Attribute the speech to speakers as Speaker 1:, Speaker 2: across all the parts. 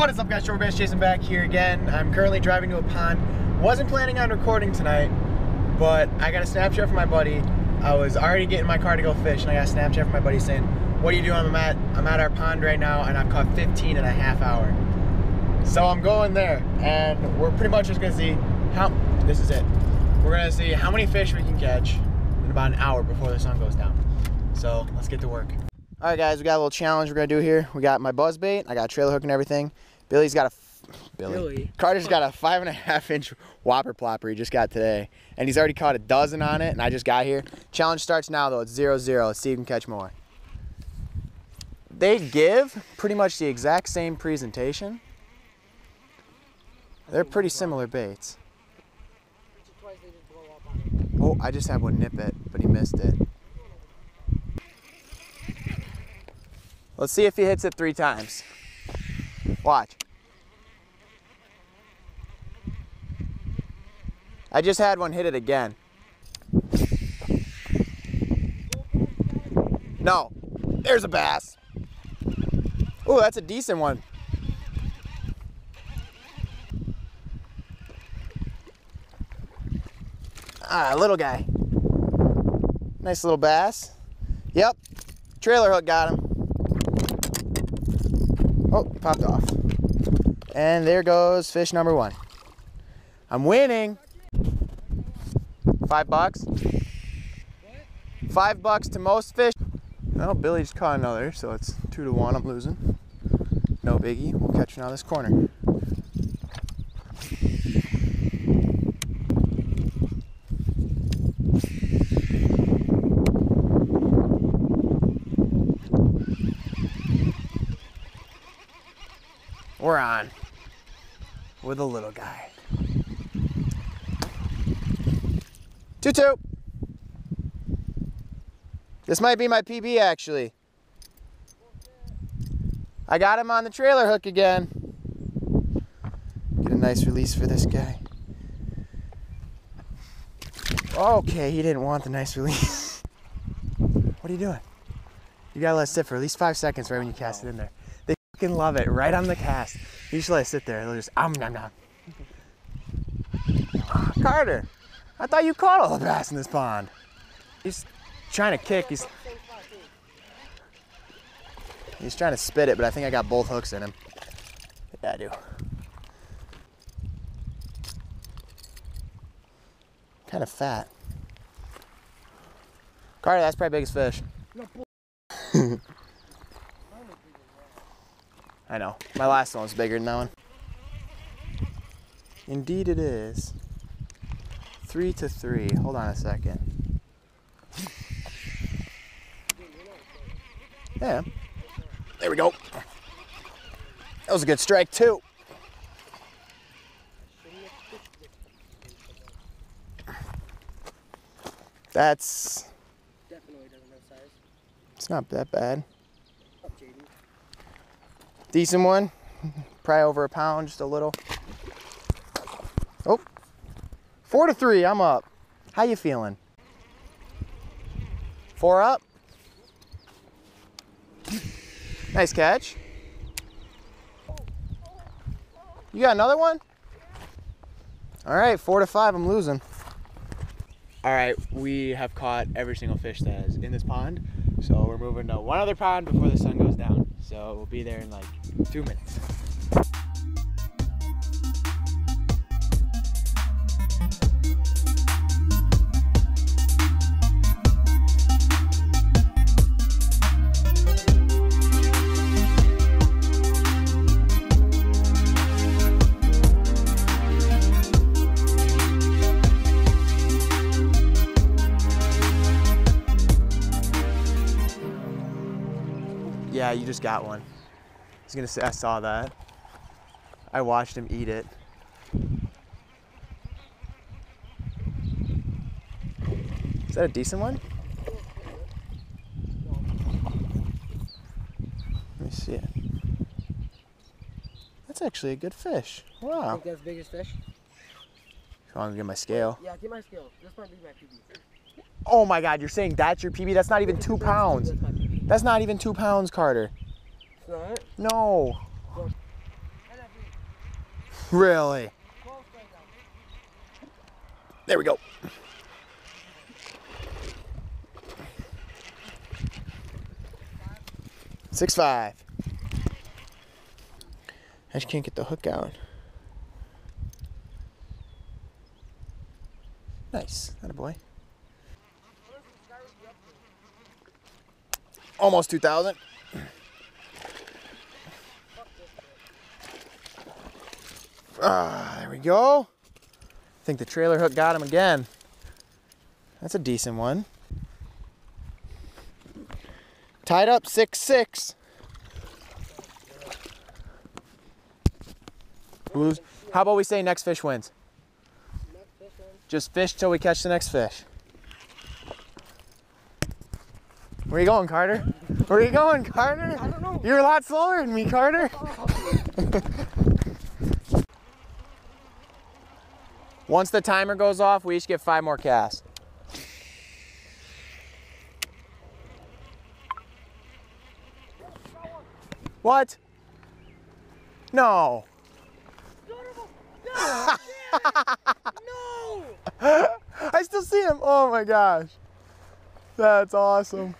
Speaker 1: What is up guys, Bass Jason back here again. I'm currently driving to a pond. Wasn't planning on recording tonight, but I got a Snapchat from my buddy. I was already getting my car to go fish and I got a Snapchat from my buddy saying, what are you doing? I'm at, I'm at our pond right now and I've caught 15 and a half hour. So I'm going there and we're pretty much just gonna see how, this is it. We're gonna see how many fish we can catch in about an hour before the sun goes down. So let's get to work. All right, guys, we got a little challenge we're gonna do here. We got my buzz bait, I got a trailer hook and everything. Billy's got a, Billy.
Speaker 2: Billy.
Speaker 1: Carter's got a five and a half inch whopper plopper he just got today. And he's already caught a dozen on it, and I just got here. Challenge starts now, though. It's zero zero. Let's see if we can catch more. They give pretty much the exact same presentation. They're pretty similar baits. Oh, I just had one nip it, but he missed it. Let's see if he hits it three times. Watch. I just had one hit it again. No. There's a bass. Oh, that's a decent one. Ah, little guy. Nice little bass. Yep. Trailer hook got him. Oh, popped off. And there goes fish number one. I'm winning. Five bucks. Five bucks to most fish. Well, Billy just caught another, so it's two to one. I'm losing. No biggie. We'll catch out of this corner. We're on with a little guy. Two. This might be my PB actually. I got him on the trailer hook again. Get a nice release for this guy. Okay, he didn't want the nice release. what are you doing? You gotta let it sit for at least five seconds right when you cast it in there. Fucking love it right on the cast. Usually I sit there. They'll just um nom nom. Carter, I thought you caught all the bass in this pond. He's trying to kick. He's he's trying to spit it, but I think I got both hooks in him. Yeah, I do. Kind of fat. Carter, that's probably biggest fish. I know. My last one was bigger than that one. Indeed it is. Three to three. Hold on a second. Yeah. There we go. That was a good strike too. That's it's not that bad. Decent one. Probably over a pound, just a little. Oh, four to three, I'm up. How you feeling? Four up? Nice catch. You got another one? All right, four to five, I'm losing. All right, we have caught every single fish that is in this pond. So we're moving to one other pond before the sun goes down. So we'll be there in like two minutes. Yeah, you just got one. I was gonna say I saw that. I watched him eat it. Is that a decent one? Let me see it. That's actually a good fish.
Speaker 2: I
Speaker 1: Wow.
Speaker 2: think that's the biggest fish.
Speaker 1: I want to get my scale.
Speaker 2: Yeah, get my scale. This might be my PB.
Speaker 1: Oh my god, you're saying that's your PB? That's not even two pounds.
Speaker 2: That's my PB.
Speaker 1: That's not even two pounds, Carter.
Speaker 2: It's not.
Speaker 1: No. Really? There we go. Six five. I just can't get the hook out. Nice, that a boy. Almost two thousand. Ah, there we go. I think the trailer hook got him again. That's a decent one. Tied up six six. Blues. How about we say next fish wins?
Speaker 2: Next fish one.
Speaker 1: Just fish till we catch the next fish. Where you going, Carter? Where you going, Carter?
Speaker 2: I don't know.
Speaker 1: You're a lot slower than me, Carter. Once the timer goes off, we each get five more casts. What? No.
Speaker 2: No!
Speaker 1: I still see him. Oh my gosh. That's awesome.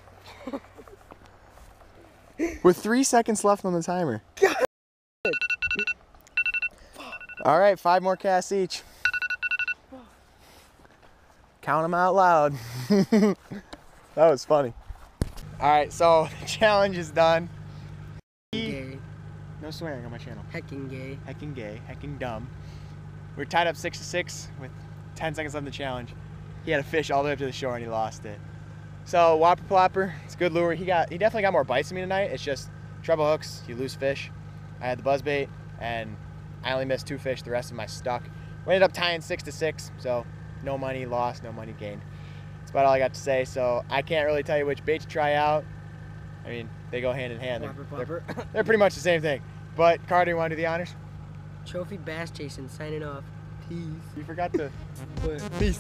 Speaker 1: With three seconds left on the timer. All right, five more casts each. Count them out loud. that was funny. All right, so the challenge is done.
Speaker 2: Gay.
Speaker 1: No swearing on my channel.
Speaker 2: Hecking gay.
Speaker 1: Hecking gay, hecking dumb. We're tied up six to six with 10 seconds left in the challenge. He had a fish all the way up to the shore and he lost it. So Whopper Plopper, it's a good lure. He got he definitely got more bites than me tonight. It's just treble hooks, you lose fish. I had the buzz bait and I only missed two fish. The rest of I stuck. We ended up tying six to six, so no money lost, no money gained. That's about all I got to say. So I can't really tell you which bait to try out. I mean, they go hand in hand. They're,
Speaker 2: Whopper
Speaker 1: they're, they're pretty much the same thing. But Carter, you want to do the honors?
Speaker 2: Trophy bass chasing signing off. Peace.
Speaker 1: You forgot to. Peace.